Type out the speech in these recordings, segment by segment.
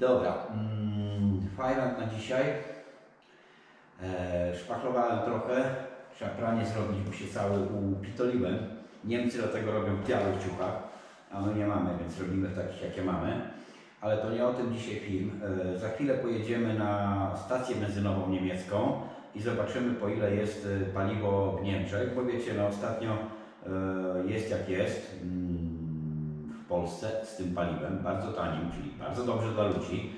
Dobra, mm, fajrant na dzisiaj. E, szpachlowałem trochę, trzeba pranie zrobić, bo się cały upitoliłem. Niemcy dlatego robią w ciuchach, a my nie mamy, więc robimy takich jakie mamy. Ale to nie o tym dzisiaj film. E, za chwilę pojedziemy na stację benzynową niemiecką i zobaczymy po ile jest e, paliwo w Niemczech, bo wiecie, no ostatnio e, jest jak jest mm, Polsce z tym paliwem, bardzo tanim, czyli bardzo dobrze dla ludzi.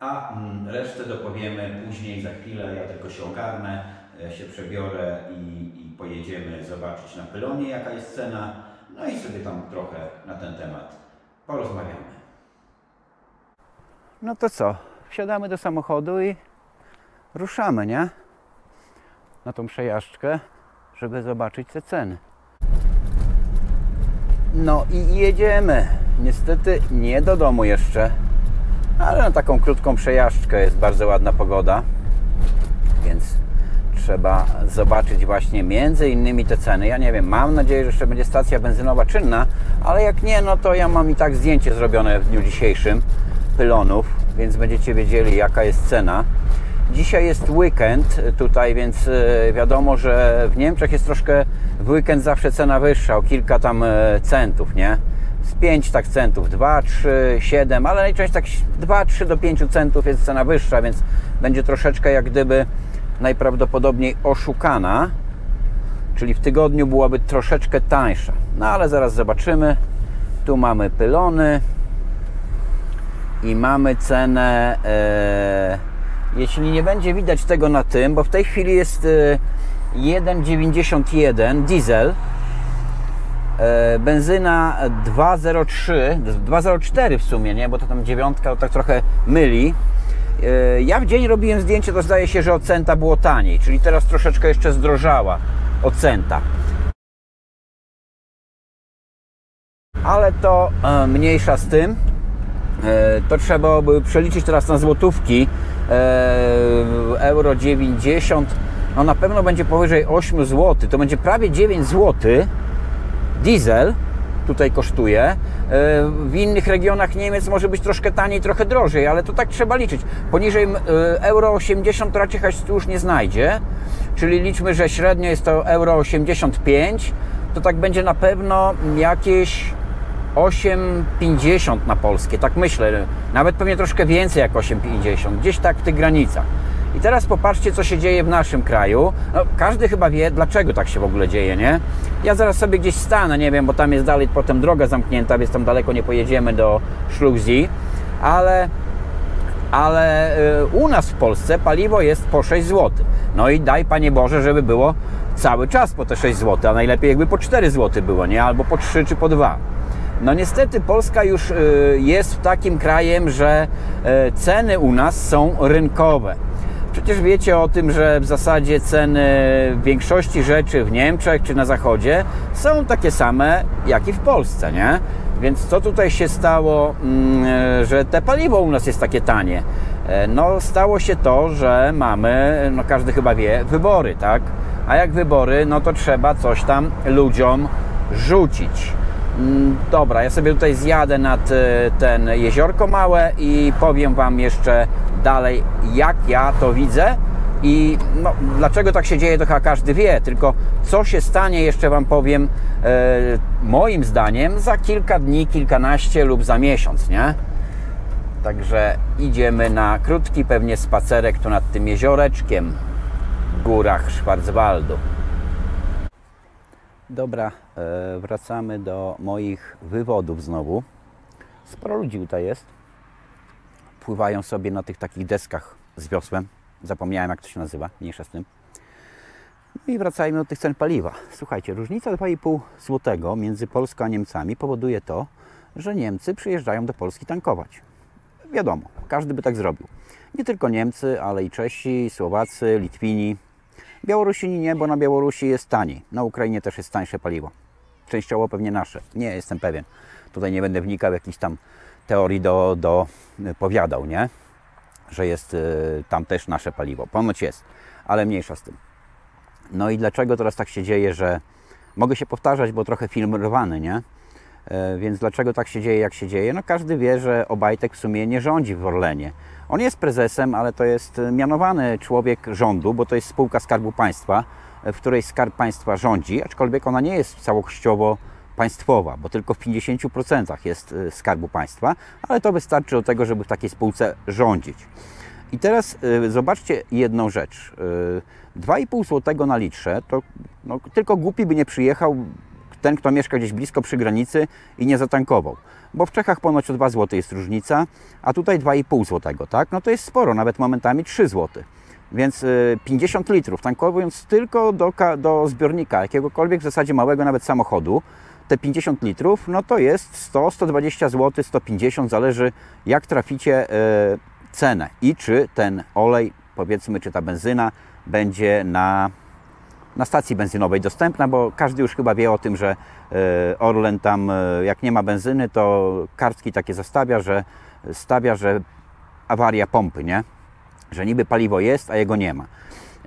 A mm, resztę dopowiemy później, za chwilę. Ja tylko się ogarnę, e, się przebiorę i, i pojedziemy zobaczyć na pylonie, jaka jest cena. No i sobie tam trochę na ten temat porozmawiamy. No to co? Wsiadamy do samochodu i ruszamy, nie? Na tą przejażdżkę, żeby zobaczyć te ceny. No i jedziemy. Niestety nie do domu jeszcze, ale na taką krótką przejażdżkę jest bardzo ładna pogoda, więc trzeba zobaczyć właśnie między innymi te ceny. Ja nie wiem, mam nadzieję, że jeszcze będzie stacja benzynowa czynna, ale jak nie, no to ja mam i tak zdjęcie zrobione w dniu dzisiejszym pylonów, więc będziecie wiedzieli jaka jest cena. Dzisiaj jest weekend tutaj, więc e, wiadomo, że w Niemczech jest troszkę w weekend zawsze cena wyższa, o kilka tam e, centów, nie? Z 5 tak centów, 2, 3, 7, ale najczęściej tak 2, 3 do 5 centów jest cena wyższa, więc będzie troszeczkę jak gdyby najprawdopodobniej oszukana, czyli w tygodniu byłaby troszeczkę tańsza. No ale zaraz zobaczymy. Tu mamy pylony i mamy cenę. E, jeśli nie będzie widać tego na tym, bo w tej chwili jest e, 1,91 diesel, e, benzyna 2,03, 2,04 w sumie, nie, bo to tam dziewiątka tak trochę myli. E, ja w dzień robiłem zdjęcie, to zdaje się, że od centa było taniej, czyli teraz troszeczkę jeszcze zdrożała od centa. Ale to e, mniejsza z tym. E, to trzeba by przeliczyć teraz na złotówki. E, euro 90, no na pewno będzie powyżej 8 zł. To będzie prawie 9 zł. Diesel tutaj kosztuje. E, W innych regionach Niemiec może być troszkę taniej, trochę drożej, ale to tak trzeba liczyć. Poniżej e, euro 80 to raczej tu już nie znajdzie. Czyli liczmy, że średnio jest to euro 85, to tak będzie na pewno jakieś 8,50 na polskie, tak myślę. Nawet pewnie troszkę więcej jak 8,50, gdzieś tak w tych granicach. I teraz popatrzcie, co się dzieje w naszym kraju. No, każdy chyba wie, dlaczego tak się w ogóle dzieje, nie? Ja zaraz sobie gdzieś stanę, nie wiem, bo tam jest dalej potem droga zamknięta, więc tam daleko nie pojedziemy do Szlugzi, ale ale y, u nas w Polsce paliwo jest po 6 zł. No i daj Panie Boże, żeby było cały czas po te 6 zł, a najlepiej jakby po 4 zł było, nie? Albo po 3 czy po 2. No niestety Polska już y, jest takim krajem, że y, ceny u nas są rynkowe. Przecież wiecie o tym, że w zasadzie ceny większości rzeczy w Niemczech czy na Zachodzie są takie same jak i w Polsce, nie? Więc co tutaj się stało, mm, że te paliwo u nas jest takie tanie? E, No stało się to, że mamy, no każdy chyba wie, wybory, tak? A jak wybory, no to trzeba coś tam ludziom rzucić. Mm, Dobra, ja sobie tutaj zjadę nad e, ten jeziorko małe i powiem Wam jeszcze dalej, jak ja to widzę i no, dlaczego tak się dzieje, to chyba każdy wie, tylko co się stanie, jeszcze Wam powiem, e, moim zdaniem, za kilka dni, kilkanaście lub za miesiąc, nie? Także idziemy na krótki pewnie spacerek tu nad tym jezioreczkiem w górach Schwarzwaldu. Dobra, wracamy do moich wywodów znowu. Sporo ludzi tutaj jest. Pływają sobie na tych takich deskach z wiosłem. Zapomniałem jak to się nazywa, mniejsza z tym. No i wracajmy do tych cen paliwa. Słuchajcie, różnica 2,5 zł między Polską a Niemcami powoduje to, że Niemcy przyjeżdżają do Polski tankować. Wiadomo, każdy by tak zrobił. Nie tylko Niemcy, ale i Czesi, Słowacy, Litwini. Białorusini nie, bo na Białorusi jest taniej. Na Ukrainie też jest tańsze paliwo. Częściowo pewnie nasze. Nie jestem pewien. Tutaj nie będę wnikał w jakichś tam teorii do, do powiadał, nie? Że jest y, tam też nasze paliwo. Ponoć jest, ale mniejsza z tym. No i dlaczego teraz tak się dzieje, że mogę się powtarzać, bo trochę film rwany, nie? E, Więc dlaczego tak się dzieje, jak się dzieje? No każdy wie, że Obajtek w sumie nie rządzi w Orlenie. On jest prezesem, ale to jest e, mianowany człowiek rządu, bo to jest spółka Skarbu Państwa, e, w której Skarb Państwa rządzi, aczkolwiek ona nie jest całościowo państwowa, bo tylko w 50% jest Skarbu Państwa, ale to wystarczy do tego, żeby w takiej spółce rządzić. I teraz zobaczcie jedną rzecz. Y, 2,5 zł na litrze, to no, tylko głupi by nie przyjechał ten, kto mieszka gdzieś blisko przy granicy i nie zatankował. Bo w Czechach ponoć o 2 zł jest różnica, a tutaj 2,5 zł, tak? No to jest sporo, nawet momentami 3 zł. Więc y, 50 litrów, tankowując tylko do, do zbiornika, jakiegokolwiek w zasadzie małego nawet samochodu, te 50 litrów, no to jest 100, 120 zł, 150, zależy jak traficie e, cenę i czy ten olej, powiedzmy, czy ta benzyna będzie na, na stacji benzynowej dostępna, bo każdy już chyba wie o tym, że e, Orlen tam, e, jak nie ma benzyny, to kartki takie zostawia, że stawia, że awaria pompy, nie? Że niby paliwo jest, a jego nie ma.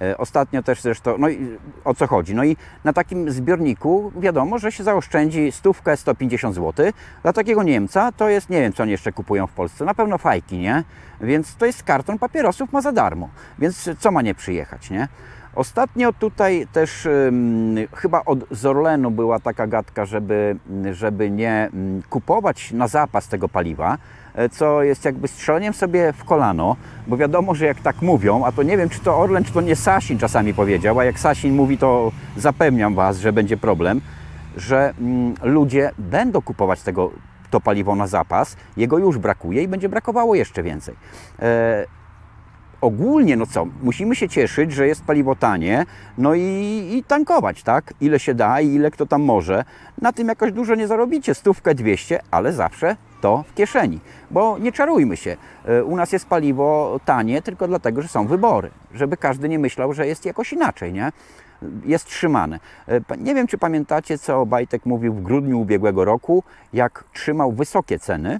E, Ostatnio też zresztą, no i o co chodzi? No i na takim zbiorniku wiadomo, że się zaoszczędzi stówkę 150 zł. Dla takiego Niemca to jest, nie wiem co oni jeszcze kupują w Polsce, na pewno fajki, nie? Więc to jest karton papierosów ma za darmo. Więc co ma nie przyjechać, nie? Ostatnio tutaj też chyba od Zorlenu była taka gadka, żeby, żeby nie kupować na zapas tego paliwa, co jest jakby strzeleniem sobie w kolano, bo wiadomo, że jak tak mówią, a to nie wiem, czy to Orlen, czy to nie Sasin czasami powiedział, a jak Sasin mówi, to zapewniam Was, że będzie problem, że mm, ludzie będą kupować tego, to paliwo na zapas, jego już brakuje i będzie brakowało jeszcze więcej. E, ogólnie, no co, musimy się cieszyć, że jest paliwo tanie, no i, i tankować, tak? Ile się da i ile kto tam może. Na tym jakoś dużo nie zarobicie, stówkę, 200, ale zawsze to w kieszeni. Bo nie czarujmy się, e, u nas jest paliwo tanie tylko dlatego, że są wybory. Żeby każdy nie myślał, że jest jakoś inaczej, nie? Jest trzymane. E, Nie wiem, czy pamiętacie, co Bajtek mówił w grudniu ubiegłego roku, jak trzymał wysokie ceny,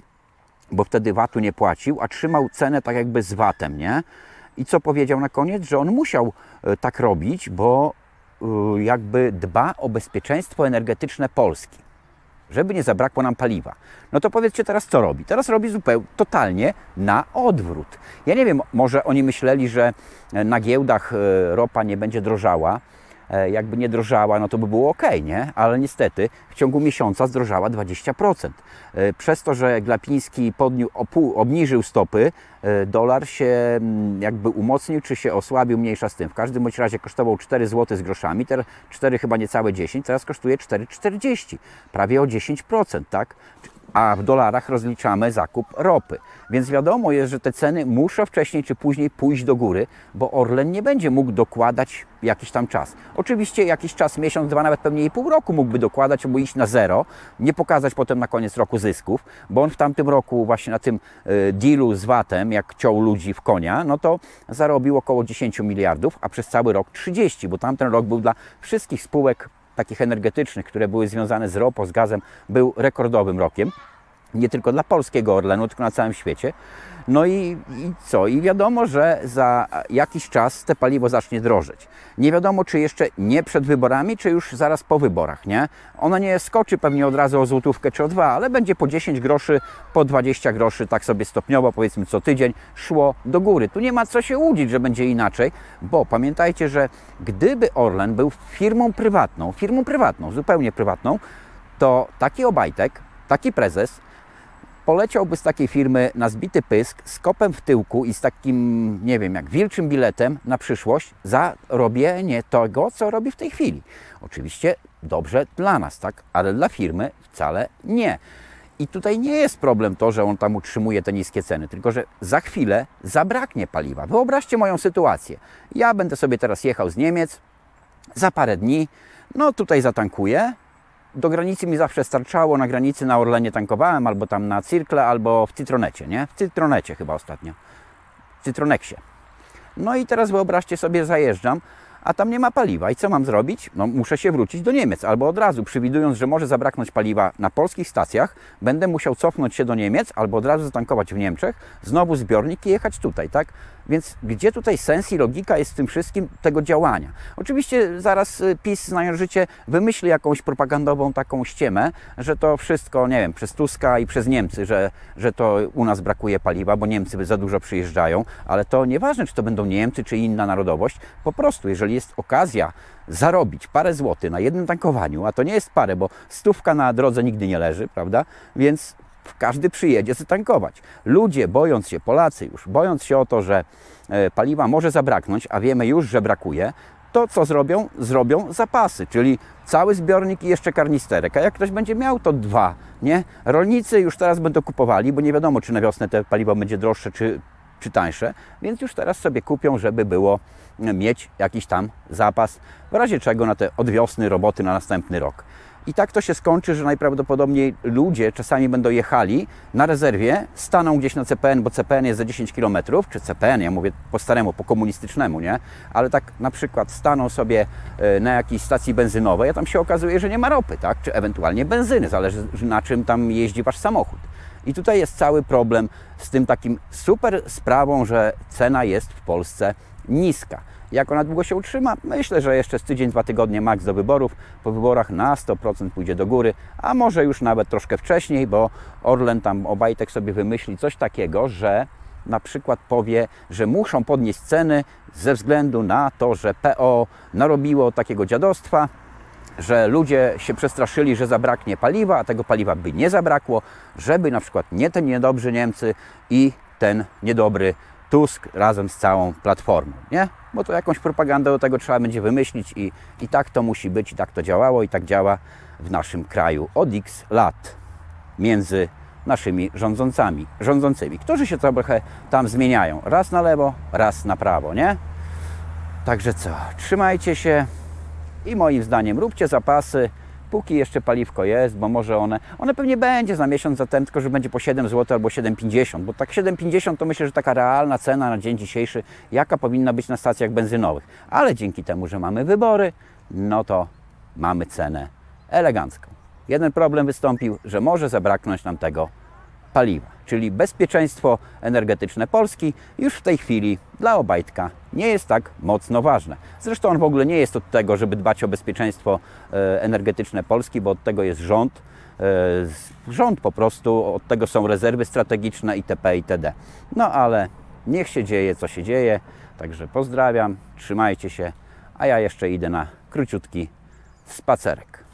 bo wtedy VAT-u nie płacił, a trzymał cenę tak jakby z VAT-em, nie? I co powiedział na koniec? Że on musiał e, tak robić, bo jakby dba o bezpieczeństwo energetyczne Polski, żeby nie zabrakło nam paliwa. No to powiedzcie teraz, co robi? Teraz robi zupełnie, totalnie na odwrót. Ja nie wiem, może oni myśleli, że na giełdach e, ropa nie będzie drożała, jakby nie drożała, no to by było ok, nie? Ale niestety w ciągu miesiąca zdrożała 20%. E, Przez to, że Glapiński podniu, opu, obniżył stopy, e, dolar się jakby umocnił, czy się osłabił, mniejsza z tym. W każdym bądź razie kosztował 4 zł z groszami, teraz 4 chyba niecałe 10, teraz kosztuje 4,40, prawie o 10%, tak? A w dolarach rozliczamy zakup ropy. Więc wiadomo jest, że te ceny muszą wcześniej czy później pójść do góry, bo Orlen nie będzie mógł dokładać jakiś tam czas. Oczywiście jakiś czas, miesiąc, dwa, nawet pewnie i pół roku mógłby dokładać, albo iść na zero, nie pokazać potem na koniec roku zysków, bo on w tamtym roku właśnie na tym e, dealu z VAT-em, jak ciął ludzi w konia, no to zarobił około 10 miliardów, a przez cały rok 30, bo tamten rok był dla wszystkich spółek takich energetycznych, które były związane z ropą, z gazem, był rekordowym rokiem. Nie tylko dla polskiego Orlenu, tylko na całym świecie. No i, i co? I wiadomo, że za jakiś czas te paliwo zacznie drożeć. Nie wiadomo, czy jeszcze nie przed wyborami, czy już zaraz po wyborach, nie? Ono nie skoczy pewnie od razu o złotówkę czy o dwa, ale będzie po 10 groszy, po 20 groszy, tak sobie stopniowo, powiedzmy co tydzień, szło do góry. Tu nie ma co się łudzić, że będzie inaczej, bo pamiętajcie, że gdyby Orlen był firmą prywatną, firmą prywatną, zupełnie prywatną, to taki Obajtek, taki prezes poleciałby z takiej firmy na zbity pysk z kopem w tyłku i z takim, nie wiem, jak wilczym biletem na przyszłość za robienie tego, co robi w tej chwili. Oczywiście dobrze dla nas, tak? Ale dla firmy wcale nie. I tutaj nie jest problem to, że on tam utrzymuje te niskie ceny, tylko że za chwilę zabraknie paliwa. Wyobraźcie moją sytuację. Ja będę sobie teraz jechał z Niemiec, za parę dni, no tutaj zatankuję, do granicy mi zawsze starczało, na granicy na Orlenie tankowałem, albo tam na Circle, albo w Citronecie, nie? W Citronecie chyba ostatnio. W Citronexie. No i teraz wyobraźcie sobie, zajeżdżam, a tam nie ma paliwa. I co mam zrobić? No muszę się wrócić do Niemiec, albo od razu, przewidując, że może zabraknąć paliwa na polskich stacjach, będę musiał cofnąć się do Niemiec, albo od razu zatankować w Niemczech, znowu zbiornik i jechać tutaj, tak? Więc gdzie tutaj sens i logika jest w tym wszystkim tego działania? Oczywiście zaraz y, PiS, znając życie, wymyśli jakąś propagandową taką ściemę, że to wszystko, nie wiem, przez Tuska i przez Niemcy, że, że to u nas brakuje paliwa, bo Niemcy za dużo przyjeżdżają, ale to nieważne, czy to będą Niemcy, czy inna narodowość. Po prostu, jeżeli jest okazja zarobić parę złotych na jednym tankowaniu, a to nie jest parę, bo stówka na drodze nigdy nie leży, prawda? Więc każdy przyjedzie zatankować. Ludzie, bojąc się, Polacy już, bojąc się o to, że e, paliwa może zabraknąć, a wiemy już, że brakuje, to co zrobią? Zrobią zapasy, czyli cały zbiornik i jeszcze karnisterek. A jak ktoś będzie miał, to dwa, nie? Rolnicy już teraz będą kupowali, bo nie wiadomo, czy na wiosnę te paliwo będzie droższe, czy, czy tańsze, więc już teraz sobie kupią, żeby było mieć jakiś tam zapas, w razie czego na te od wiosny roboty na następny rok. I tak to się skończy, że najprawdopodobniej ludzie czasami będą jechali na rezerwie, staną gdzieś na CPN, bo CPN jest za 10 km, czy CPN, ja mówię po staremu, po komunistycznemu, nie? Ale tak na przykład staną sobie e, na jakiejś stacji benzynowej, a tam się okazuje, że nie ma ropy, tak? Czy ewentualnie benzyny, zależy na czym tam jeździ Wasz samochód. I tutaj jest cały problem z tym takim super sprawą, że cena jest w Polsce niska. Jak ona długo się utrzyma? Myślę, że jeszcze z tydzień, dwa tygodnie maks do wyborów. Po wyborach na 100% pójdzie do góry, a może już nawet troszkę wcześniej, bo Orlen tam Obajtek sobie wymyśli coś takiego, że na przykład powie, że muszą podnieść ceny ze względu na to, że PO narobiło takiego dziadostwa, że ludzie się przestraszyli, że zabraknie paliwa, a tego paliwa by nie zabrakło, żeby na przykład nie ten niedobrzy Niemcy i ten niedobry Tusk razem z całą platformą, nie? Bo to jakąś propagandę do tego trzeba będzie wymyślić i, i tak to musi być, i tak to działało, i tak działa w naszym kraju od x lat między naszymi rządzącami, rządzącymi, którzy się trochę tam zmieniają. Raz na lewo, raz na prawo, nie? Także co, trzymajcie się i moim zdaniem róbcie zapasy, póki jeszcze paliwko jest, bo może one, one pewnie będzie za miesiąc zatem, tylko że będzie po 7 zł albo 7,50, bo tak 7,50 to myślę, że taka realna cena na dzień dzisiejszy, jaka powinna być na stacjach benzynowych. Ale dzięki temu, że mamy wybory, no to mamy cenę elegancką. Jeden problem wystąpił, że może zabraknąć nam tego paliwa, czyli bezpieczeństwo energetyczne Polski już w tej chwili dla Obajtka nie jest tak mocno ważne. Zresztą on w ogóle nie jest od tego, żeby dbać o bezpieczeństwo e, energetyczne Polski, bo od tego jest rząd. E, Rząd po prostu, od tego są rezerwy strategiczne itp. itd. No ale niech się dzieje, co się dzieje. Także pozdrawiam, trzymajcie się, a ja jeszcze idę na króciutki spacerek.